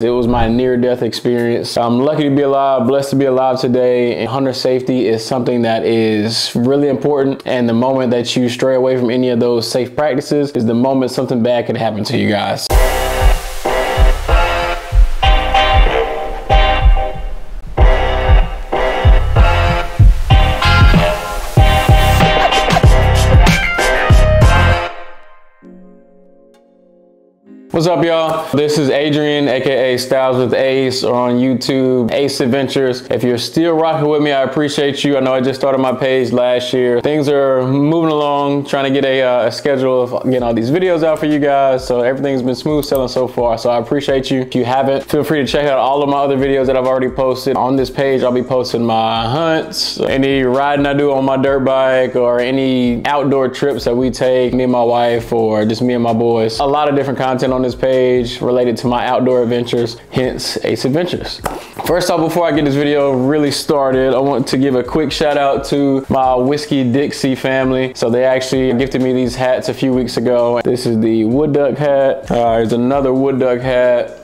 It was my near-death experience. I'm lucky to be alive, blessed to be alive today. And hunter safety is something that is really important. And the moment that you stray away from any of those safe practices is the moment something bad can happen to you guys. What's up, y'all? This is Adrian, aka Styles with Ace, on YouTube, Ace Adventures. If you're still rocking with me, I appreciate you. I know I just started my page last year. Things are moving along, trying to get a, uh, a schedule of getting all these videos out for you guys. So everything's been smooth sailing so far. So I appreciate you. If you haven't, feel free to check out all of my other videos that I've already posted. On this page, I'll be posting my hunts, any riding I do on my dirt bike, or any outdoor trips that we take, me and my wife, or just me and my boys. A lot of different content on on this page related to my outdoor adventures, hence Ace Adventures. First off, before I get this video really started, I want to give a quick shout out to my Whiskey Dixie family. So they actually gifted me these hats a few weeks ago. This is the wood duck hat. Uh, there's another wood duck hat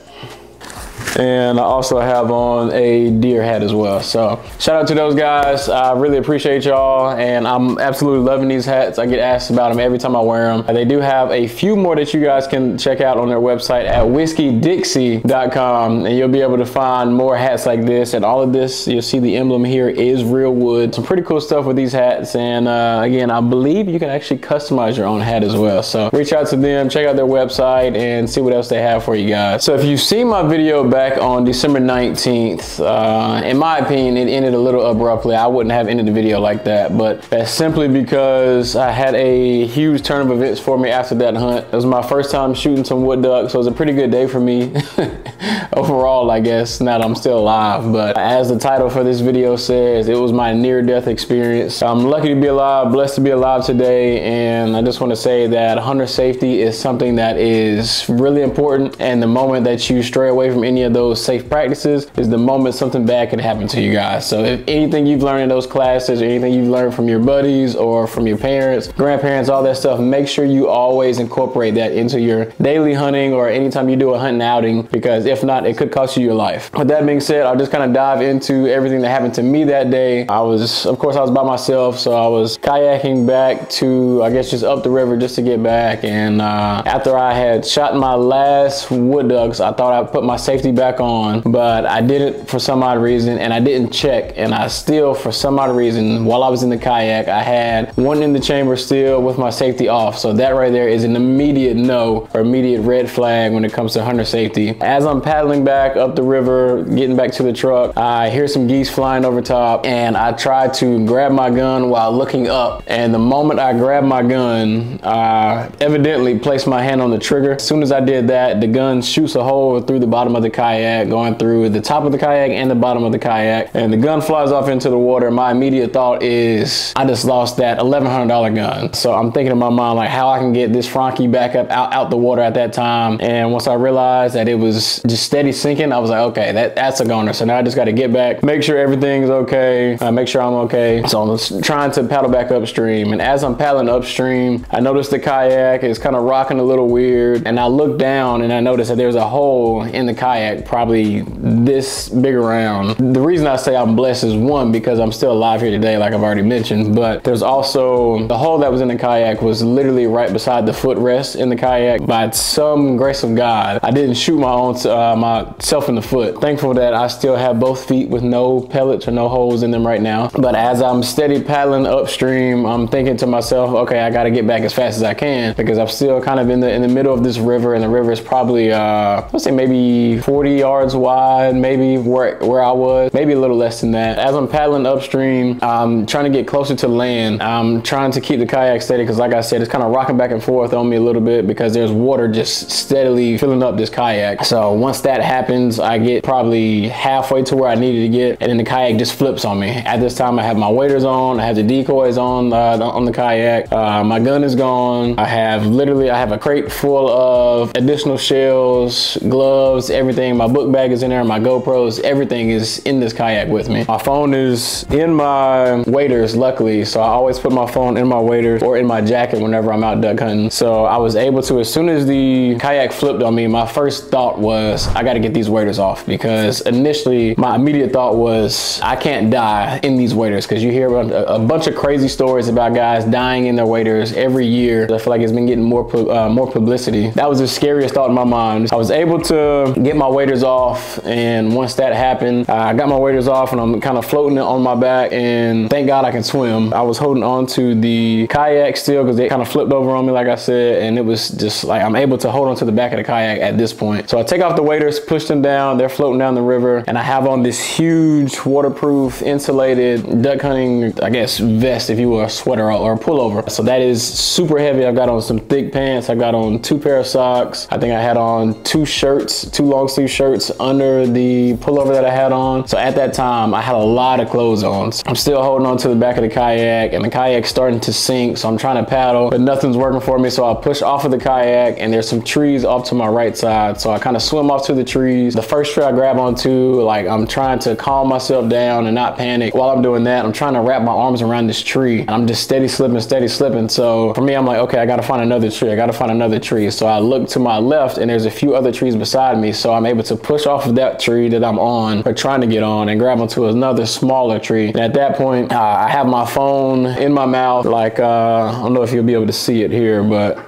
and I also have on a deer hat as well. So shout out to those guys. I really appreciate y'all and I'm absolutely loving these hats. I get asked about them every time I wear them. They do have a few more that you guys can check out on their website at whiskeydixie.com and you'll be able to find more hats like this and all of this you'll see the emblem here is real wood. Some pretty cool stuff with these hats and uh, again I believe you can actually customize your own hat as well. So reach out to them, check out their website and see what else they have for you guys. So if you've seen my video back back on December 19th. Uh, in my opinion, it ended a little abruptly. I wouldn't have ended the video like that, but that's simply because I had a huge turn of events for me after that hunt. It was my first time shooting some wood duck, so it was a pretty good day for me overall, I guess, now that I'm still alive. But as the title for this video says, it was my near-death experience. I'm lucky to be alive, blessed to be alive today, and I just want to say that hunter safety is something that is really important, and the moment that you stray away from any of those safe practices is the moment something bad can happen to you guys. So if anything you've learned in those classes or anything you've learned from your buddies or from your parents, grandparents, all that stuff, make sure you always incorporate that into your daily hunting or anytime you do a hunting outing because if not, it could cost you your life. With that being said, I'll just kind of dive into everything that happened to me that day. I was, of course, I was by myself, so I was kayaking back to, I guess, just up the river just to get back. And uh, after I had shot my last wood ducks, I thought I'd put my safety back back on, but I did it for some odd reason, and I didn't check, and I still, for some odd reason, while I was in the kayak, I had one in the chamber still with my safety off. So that right there is an immediate no or immediate red flag when it comes to hunter safety. As I'm paddling back up the river, getting back to the truck, I hear some geese flying over top, and I try to grab my gun while looking up. And the moment I grab my gun, I evidently placed my hand on the trigger. As soon as I did that, the gun shoots a hole through the bottom of the kayak kayak, going through the top of the kayak and the bottom of the kayak, and the gun flies off into the water. My immediate thought is, I just lost that $1,100 gun. So I'm thinking in my mind, like how I can get this Franchi back up out, out the water at that time. And once I realized that it was just steady sinking, I was like, okay, that, that's a goner. So now I just got to get back, make sure everything's okay, uh, make sure I'm okay. So I'm trying to paddle back upstream. And as I'm paddling upstream, I noticed the kayak is kind of rocking a little weird. And I look down and I noticed that there's a hole in the kayak probably this big around. The reason I say I'm blessed is one, because I'm still alive here today, like I've already mentioned, but there's also the hole that was in the kayak was literally right beside the footrest in the kayak. By some grace of God, I didn't shoot my own uh, myself in the foot. Thankful that I still have both feet with no pellets or no holes in them right now. But as I'm steady paddling upstream, I'm thinking to myself, okay, I gotta get back as fast as I can because I'm still kind of in the in the middle of this river and the river is probably uh, let's say maybe 40 yards wide, maybe where, where I was, maybe a little less than that. As I'm paddling upstream, I'm trying to get closer to land. I'm trying to keep the kayak steady because like I said, it's kind of rocking back and forth on me a little bit because there's water just steadily filling up this kayak. So once that happens, I get probably halfway to where I needed to get and then the kayak just flips on me. At this time, I have my waders on, I have the decoys on uh, on the kayak, uh, my gun is gone. I have literally, I have a crate full of additional shells, gloves, everything everything. My book bag is in there, my GoPros, everything is in this kayak with me. My phone is in my waders, luckily. So I always put my phone in my waders or in my jacket whenever I'm out duck hunting. So I was able to, as soon as the kayak flipped on me, my first thought was, I gotta get these waders off because initially my immediate thought was, I can't die in these waders because you hear a, bunch of crazy stories about guys dying in their waders every year. I feel like it's been getting more, uh, more publicity. That was the scariest thought in my mind. I was able to get my waders off and once that happened, I got my waders off and I'm kind of floating on my back and thank God I can swim. I was holding on to the kayak still because it kind of flipped over on me like I said and it was just like I'm able to hold on to the back of the kayak at this point. So I take off the waders, push them down, they're floating down the river and I have on this huge waterproof insulated duck hunting, I guess vest if you will, a sweater or a pullover. So that is super heavy. I've got on some thick pants. I got on two pair of socks. I think I had on two shirts, two long sleeve shirts under the pullover that I had on. So at that time I had a lot of clothes on. So I'm still holding on to the back of the kayak and the kayak's starting to sink. So I'm trying to paddle, but nothing's working for me. So I push off of the kayak and there's some trees off to my right side. So I kind of swim off to the trees. The first tree I grab onto, like I'm trying to calm myself down and not panic. While I'm doing that, I'm trying to wrap my arms around this tree and I'm just steady slipping, steady slipping. So for me, I'm like, okay, I got to find another tree. I got to find another tree. So I look to my left and there's a few other trees beside me. So I'm able to push off of that tree that I'm on or trying to get on and grab onto another smaller tree. And at that point, uh, I have my phone in my mouth. Like, uh, I don't know if you'll be able to see it here, but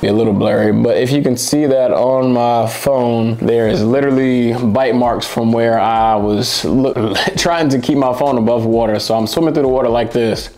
be a little blurry, but if you can see that on my phone, there is literally bite marks from where I was trying to keep my phone above water. So I'm swimming through the water like this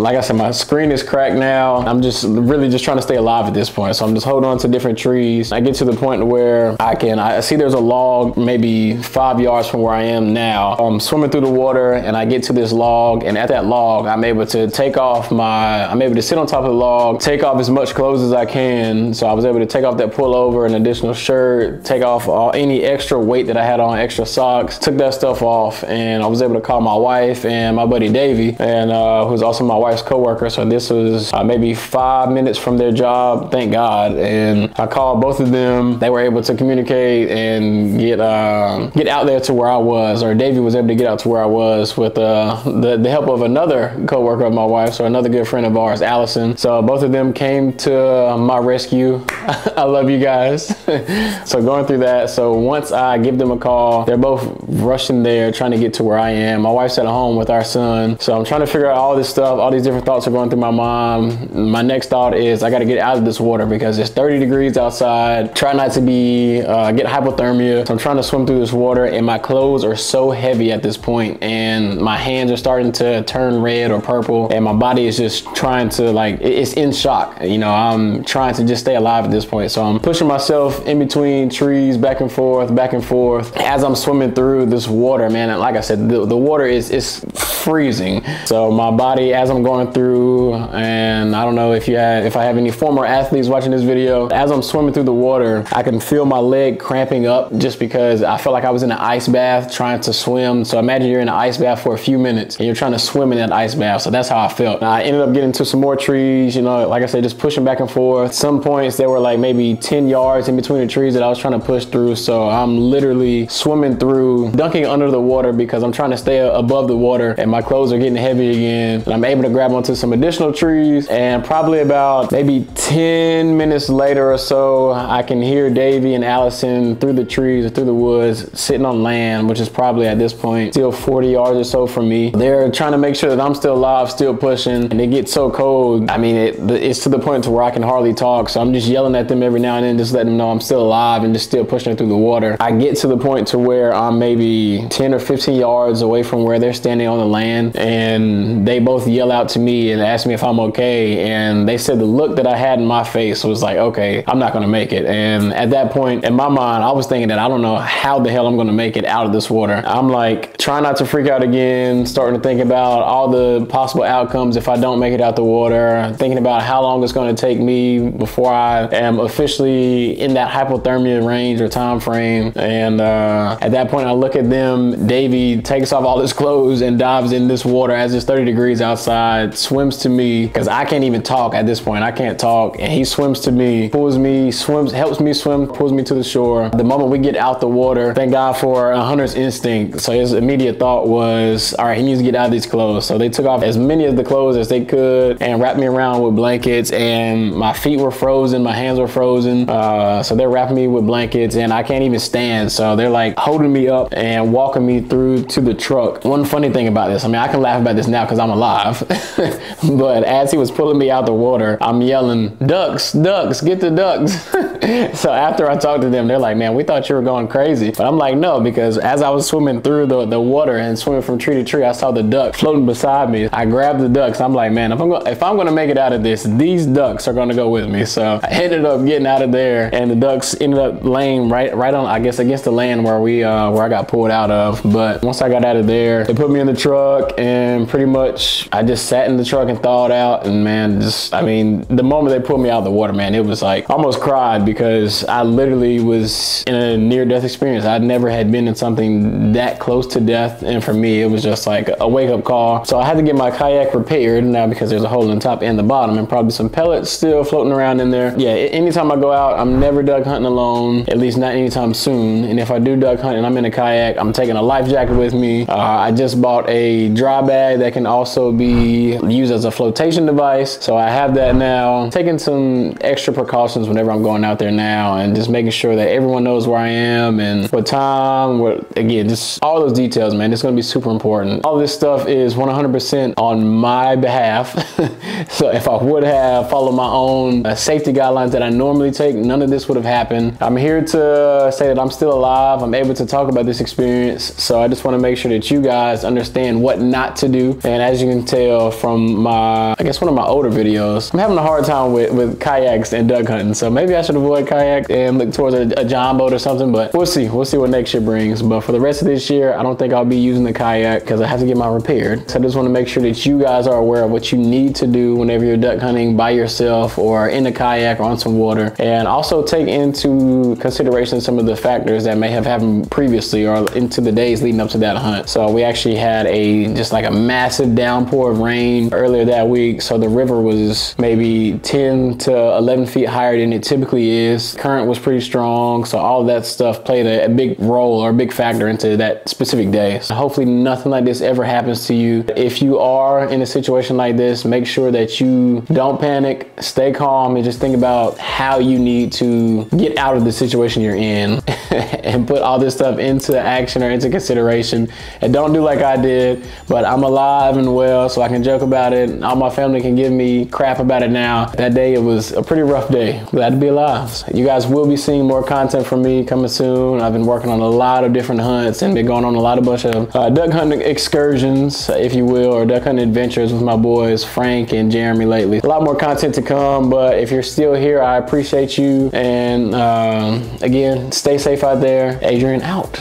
like I said, my screen is cracked now. I'm just really just trying to stay alive at this point. So I'm just holding on to different trees. I get to the point where I can, I see there's a log maybe five yards from where I am now. I'm swimming through the water and I get to this log and at that log, I'm able to take off my, I'm able to sit on top of the log, take off as much clothes as I can. So I was able to take off that pullover, an additional shirt, take off all, any extra weight that I had on, extra socks, took that stuff off and I was able to call my wife and my buddy Davey and uh, who's also my wife's coworker. So this was uh, maybe five minutes from their job, thank God. And I called both of them. They were able to communicate and get uh, get out there to where I was, or Davey was able to get out to where I was with uh, the, the help of another coworker of my wife's, or another good friend of ours, Allison. So both of them came to my rescue. I love you guys. so going through that. So once I give them a call, they're both rushing there, trying to get to where I am. My wife's at home with our son. So I'm trying to figure out all this stuff, all these different thoughts are going through my mind. My next thought is I got to get out of this water because it's 30 degrees outside. Try not to be, uh, get hypothermia. So I'm trying to swim through this water and my clothes are so heavy at this point and my hands are starting to turn red or purple and my body is just trying to like, it's in shock. You know, I'm trying to just stay alive at this point. So I'm pushing myself in between trees, back and forth, back and forth as I'm swimming through this water, man. And like I said, the, the water is, is freezing. So my body, as I'm going through, and I don't know if you have, if I have any former athletes watching this video, as I'm swimming through the water, I can feel my leg cramping up just because I felt like I was in an ice bath trying to swim. So imagine you're in an ice bath for a few minutes and you're trying to swim in that ice bath. So that's how I felt. I ended up getting to some more trees, you know, like I said, just pushing back and forth. Some points there were like maybe 10 yards in between the trees that I was trying to push through. So I'm literally swimming through, dunking under the water because I'm trying to stay above the water and my clothes are getting heavy again. And I'm able to grab onto some additional trees and probably about maybe 10 minutes later or so, I can hear Davey and Allison through the trees or through the woods sitting on land, which is probably at this point still 40 yards or so from me. They're trying to make sure that I'm still alive, still pushing, and it gets so cold. I mean, it, it's to the point to where I can hardly talk. So I'm just yelling at them every now and then, just letting them know I'm still alive and just still pushing through the water. I get to the point to where I'm maybe 10 or 15 yards away from where they're standing on the land and they both yell out to me and ask me if I'm okay. And they said the look that I had in my face was like, okay, I'm not gonna make it. And at that point, in my mind, I was thinking that I don't know how the hell I'm gonna make it out of this water. I'm like, trying not to freak out again, starting to think about all the possible outcomes if I don't make it out the water, thinking about how long it's gonna take me before I am officially in that hypothermia range or time frame. And uh, at that point, I look at them, Davey takes off all his clothes and dives in this water as it's 30 degrees outside guide swims to me because I can't even talk at this point. I can't talk. And he swims to me, pulls me, swims, helps me swim, pulls me to the shore. The moment we get out the water, thank God for a hunter's instinct. So his immediate thought was, all right, he needs to get out of these clothes. So they took off as many of the clothes as they could and wrapped me around with blankets. And my feet were frozen, my hands were frozen. Uh, so they're wrapping me with blankets and I can't even stand. So they're like holding me up and walking me through to the truck. One funny thing about this, I mean, I can laugh about this now because I'm alive. but as he was pulling me out the water, I'm yelling, ducks, ducks, get the ducks. so after I talked to them, they're like, man, we thought you were going crazy. But I'm like, no, because as I was swimming through the, the water and swimming from tree to tree, I saw the duck floating beside me. I grabbed the ducks. I'm like, man, if I'm, go- if I'm gonna make it out of this, these ducks are gonna go with me. So I ended up getting out of there and the ducks ended up laying right, right on, I guess, against the land where we, uh, where I got pulled out of. But once I got out of there, they put me in the truck and pretty much I just sat in the truck and thawed out. And man, just, I mean, the moment they pulled me out of the water, man, it was like almost cried because I literally was in a near death experience. I never had been in something that close to death. And for me, it was just like a wake up call. So I had to get my kayak repaired now because there's a hole in the top and the bottom and probably some pellets still floating around in there. Yeah, anytime I go out, I'm never duck hunting alone, at least not anytime soon. And if I do duck hunt and I'm in a kayak, I'm taking a life jacket with me. Uh, I just bought a dry bag that can also be used as a flotation device. So I have that now. Taking some extra precautions whenever I'm going out there now and just making sure that everyone knows where I am and what time, what, again, just all those details, man. It's gonna be super important. All this stuff is 100% on my behalf. so if I would have followed my own uh, safety guidelines that I normally take, none of this would have happened. I'm here to say that I'm still alive. I'm able to talk about this experience. So I just wanna make sure that you guys understand what not to do. And as you can tell from my, I guess one of my older videos, I'm having a hard time with, with kayaks and duck hunting. So maybe I should avoid kayak and look towards a, a John boat or something, but we'll see. We'll see what next year brings. But for the rest of this year, I don't think I'll be using the kayak because I have to get mine repaired. So I just want to make sure that you guys are aware of what you need to do whenever you're duck hunting by yourself or in a kayak or on some water. And also take into consideration some of the factors that may have happened previously or into the days leading up to that hunt. So we actually had a just like a massive downpour of rain earlier that week. So the river was maybe 10 to 11 feet higher than it typically is. Current was pretty strong. So all that stuff played a, a big role or a big factor into that specific day. So hopefully nothing like this ever happens to you. If you are in a situation like this, make sure that you don't panic, stay calm, and just think about how you need to get out of the situation you're in and put all this stuff into action or into consideration. And don't do like I did, but I'm alive and well, so I can joke about it. All my family can give me crap about it now. That day, it was a pretty rough day. Glad to be alive. You guys will be seeing more content from me coming soon. I've been working on a lot of different hunts and been going on a lot of bunch of uh, duck hunting excursions, if you will, or duck hunting adventures with my boys Frank and Jeremy lately. A lot more content to come, but if you're still here, I appreciate you. And um, again, stay safe out there. Adrian out.